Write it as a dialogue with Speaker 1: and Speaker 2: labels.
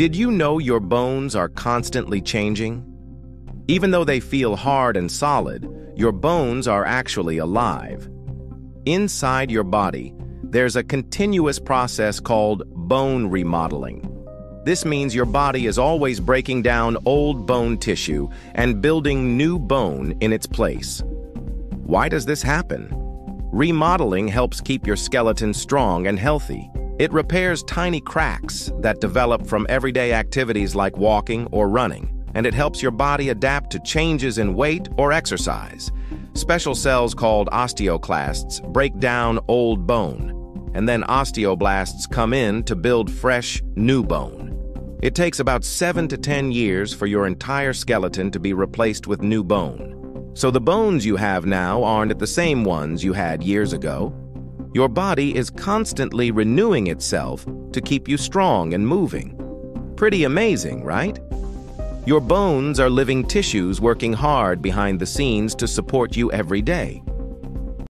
Speaker 1: Did you know your bones are constantly changing? Even though they feel hard and solid, your bones are actually alive. Inside your body, there's a continuous process called bone remodeling. This means your body is always breaking down old bone tissue and building new bone in its place. Why does this happen? Remodeling helps keep your skeleton strong and healthy. It repairs tiny cracks that develop from everyday activities like walking or running, and it helps your body adapt to changes in weight or exercise. Special cells called osteoclasts break down old bone, and then osteoblasts come in to build fresh, new bone. It takes about 7 to 10 years for your entire skeleton to be replaced with new bone. So the bones you have now aren't the same ones you had years ago. Your body is constantly renewing itself to keep you strong and moving. Pretty amazing, right? Your bones are living tissues working hard behind the scenes to support you every day.